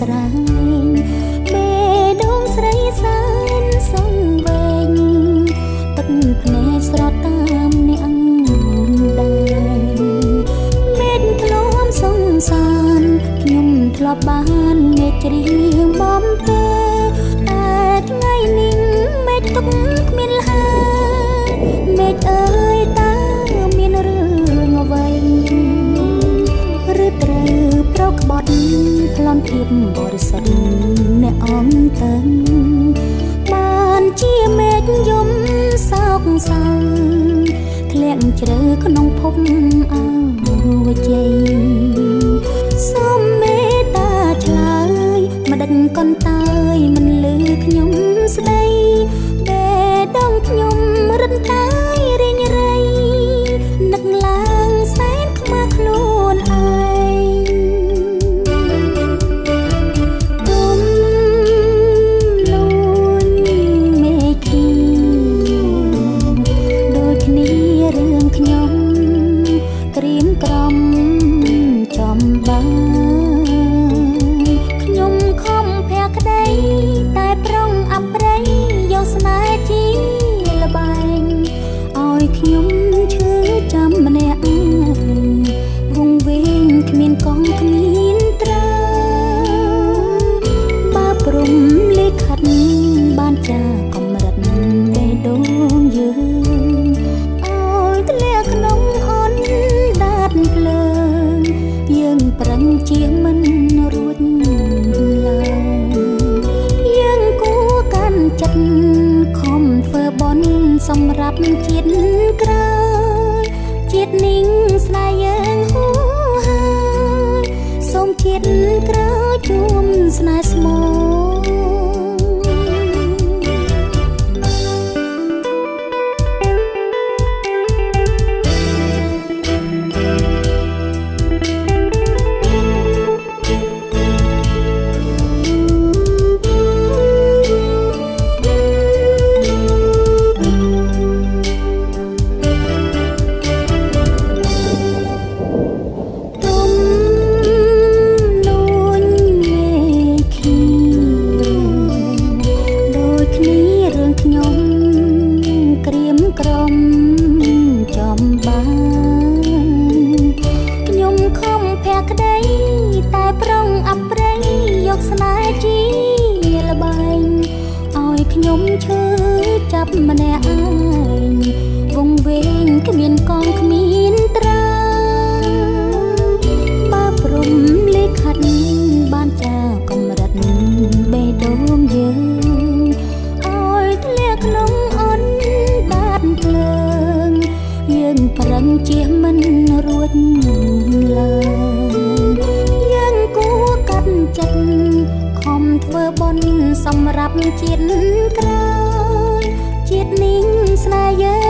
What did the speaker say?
ស្រែងបេះដូងស្រីសែនសងវែងទឹកភ្នែកស្រត់តាមអ្នកដែរមេឃធ្លាប់សងសានខ្ញុំធ្លាប់បានមេឃច្រៀងបំពេតែថ្ងៃនេះមេឃទុកគ្មានលហាមេឃអើយ ភាពបរិសុទ្ធអ្នកអងតឹងបានជាមេឃយំសោកសៅធ្លាក់ជ្រៅក្នុងភពអវជ័យ ប់ជាតិក្រោយជាតិនិងស្នេហ៍យើងហួហើយសូមជាតិក្រោយជួមស្នេហ៍ស្មោះ ខ្ញុំឈឺចាប់ម្នាក់ឯងវងវែងគ្មានកងគ្សម្រាប់ជាតិក្រោយជាតិនិងស្នេហ៍យើង